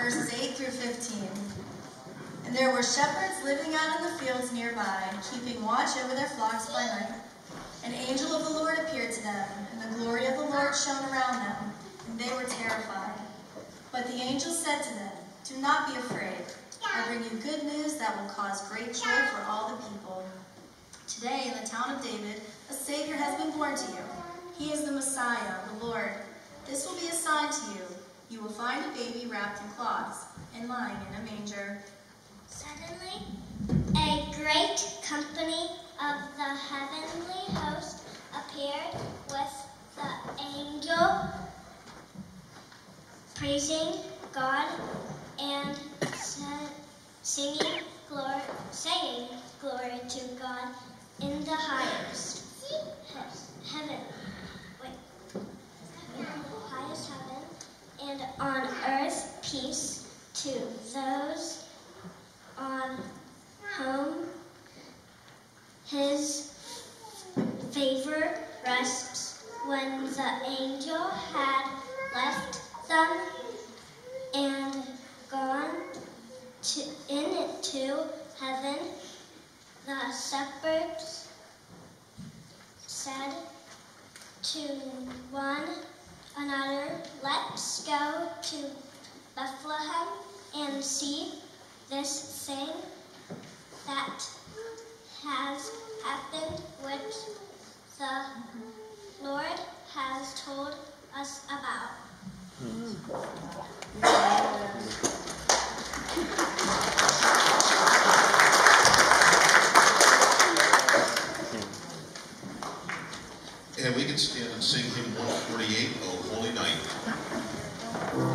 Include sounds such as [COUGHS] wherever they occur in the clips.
verses 8 through 15. And there were shepherds living out in the fields nearby, keeping watch over their flocks by night. An angel of the Lord appeared to them, and the glory of the Lord shone around them, and they were terrified. But the angel said to them, Do not be afraid. I bring you good news that will cause great joy for all the people. Today, in the town of David, a Savior has been born to you. He is the Messiah, the Lord. This will be a sign to you. You will find a baby wrapped in cloths and lying in a manger. Suddenly, a great company of the heavenly host appeared with the angel, praising God and singing glory, saying glory to God in the highest heaven. Wait, highest heaven, and on earth peace to those on whom his favor rests. When the angel had left them and gone to, into heaven, the shepherds said to one another, Let's go to Bethlehem and see this thing that has happened, which the Lord has told us about. And we can stand and sing hymn 148, only 9.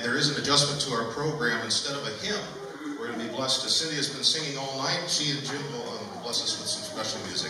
And there is an adjustment to our program. Instead of a hymn, we're going to be blessed. As Cindy has been singing all night, she and Jim will um, bless us with some special music.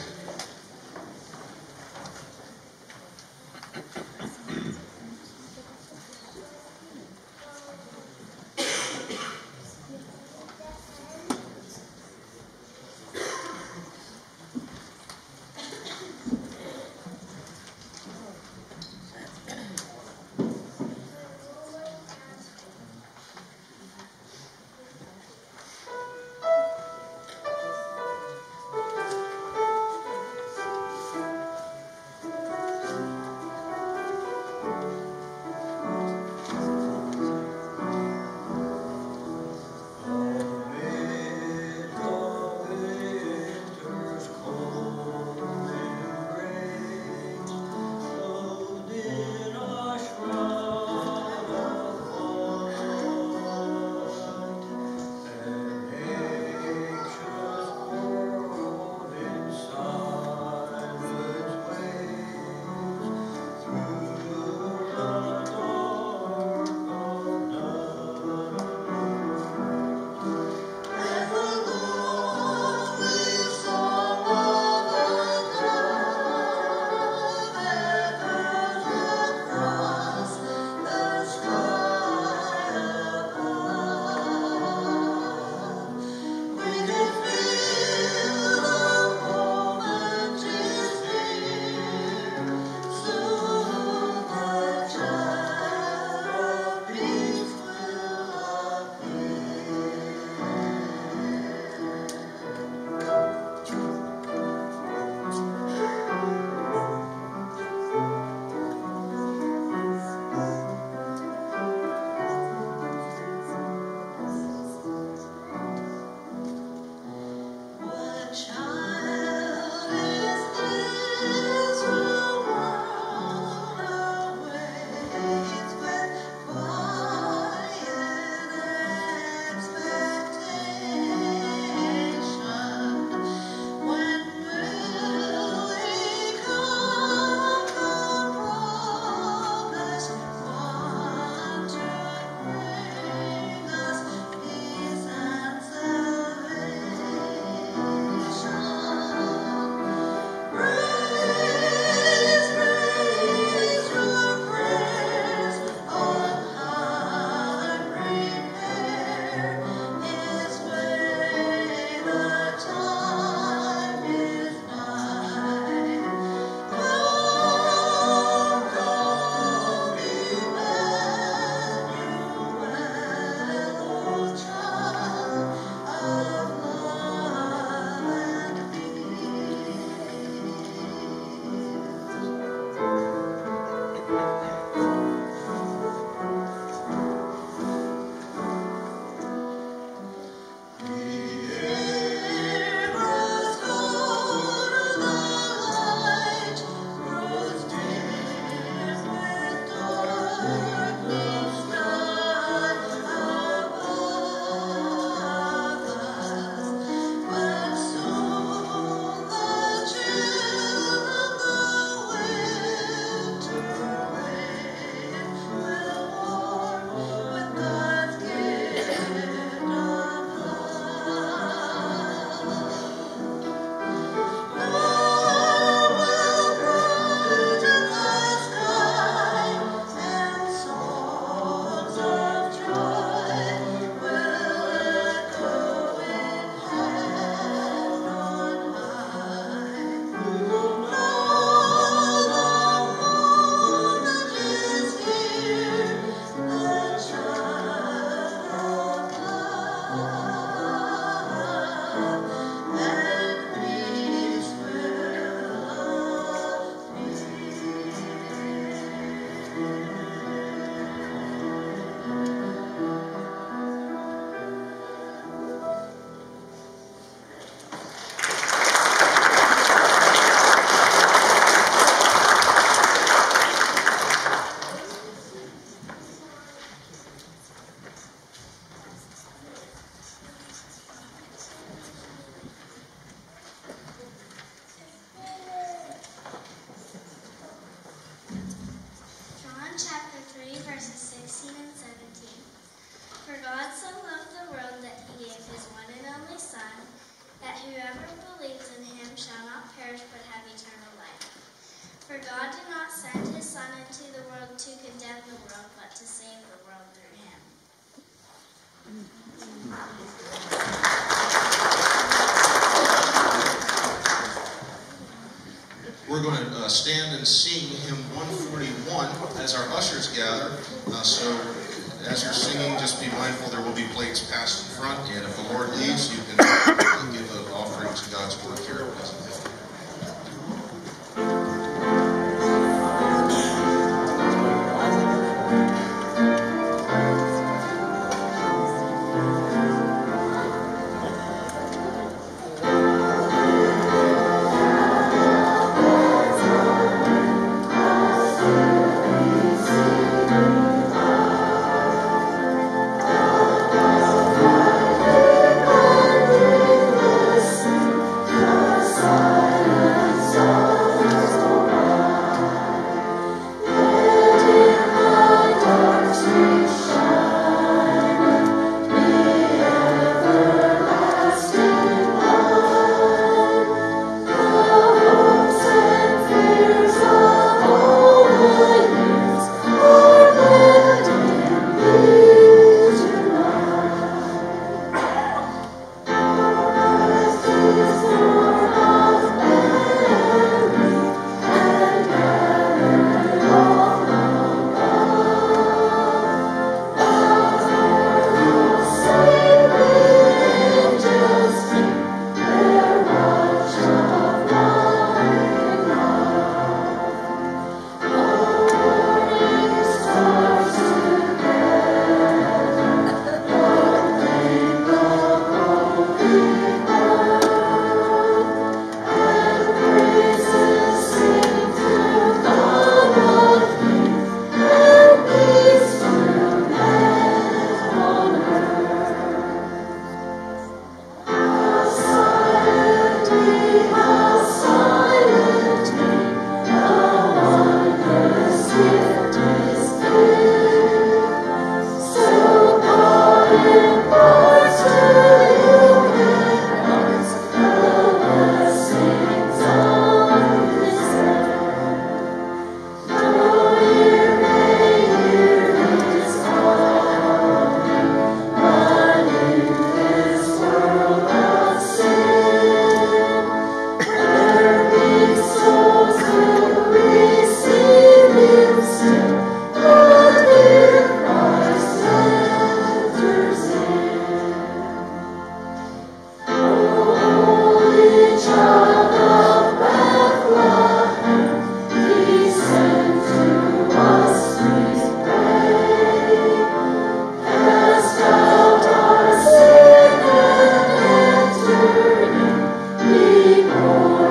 Uh, so as you're singing, just be mindful there will be plates passed in front, and if the Lord leads, you can [COUGHS] give an offering to God's work here at Pleasant Hill. Amen.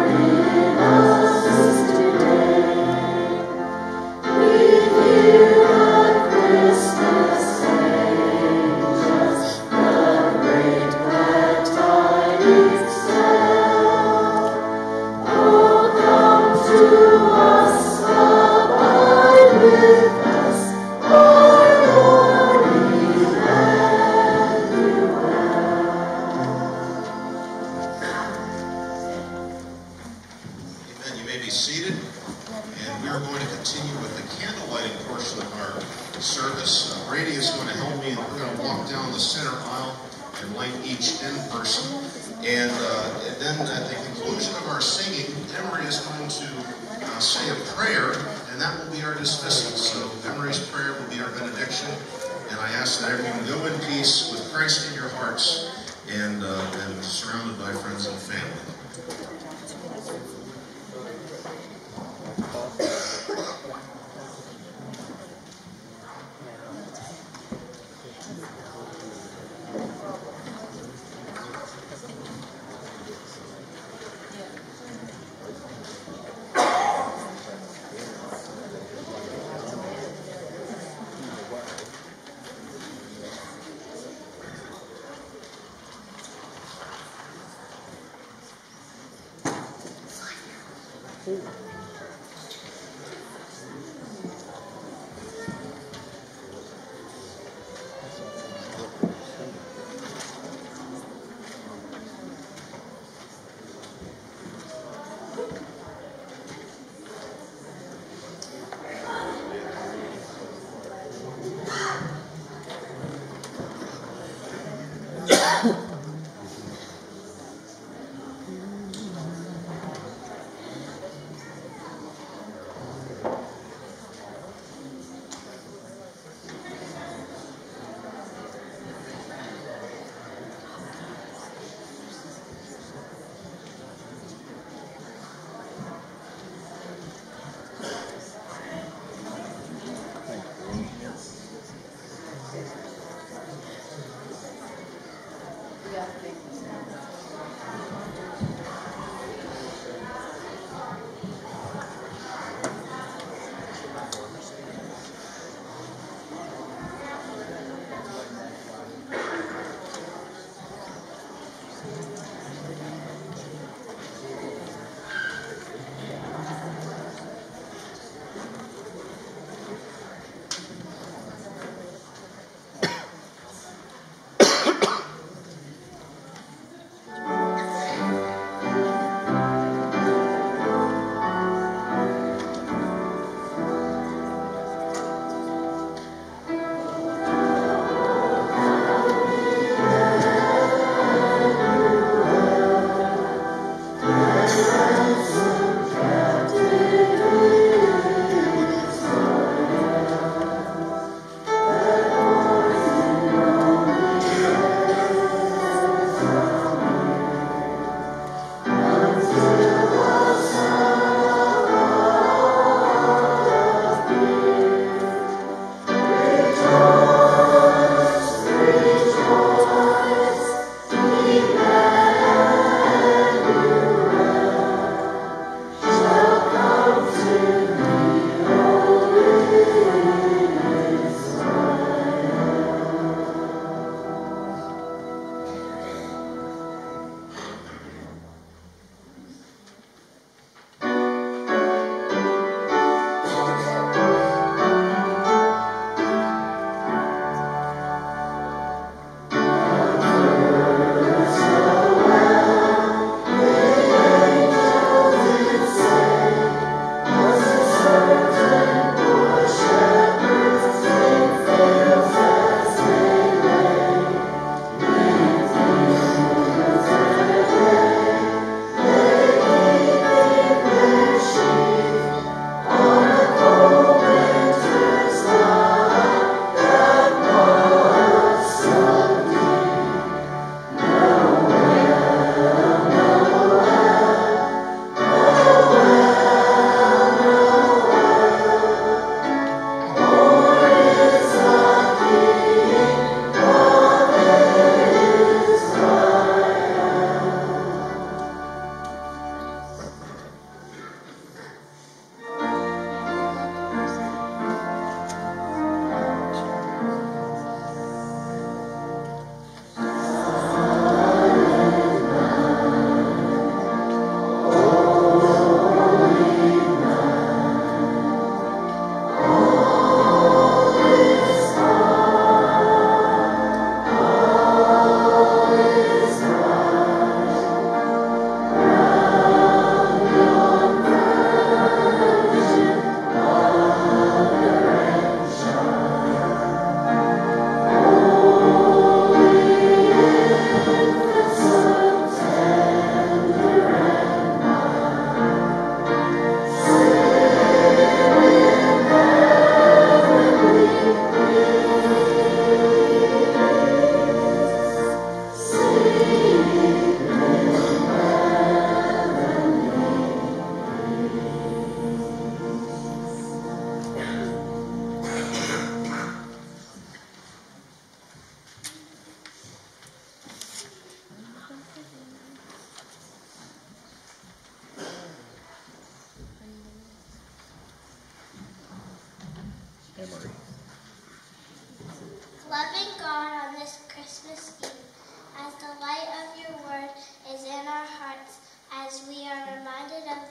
Then at the conclusion of our singing, Emery is going to uh, say a prayer, and that will be our dismissal. So Emery's prayer will be our benediction. And I ask that everyone go in peace with Christ in your hearts and, uh, and surrounded by friends and family. too.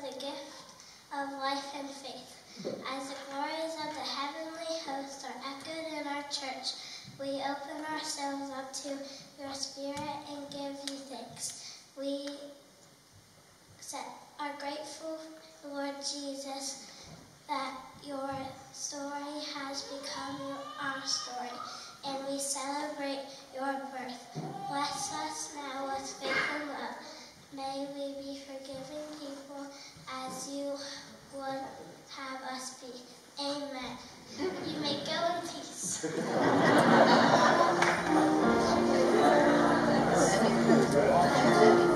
The gift of life and faith, as the glories of the heavenly host are echoed in our church, we open ourselves up to your spirit and give you thanks. We are grateful, Lord Jesus, that your story has become our story and we celebrate your birth. Bless us now with faith and love. May we be forgiving people as you would have us be. Amen. You may go in peace. [LAUGHS]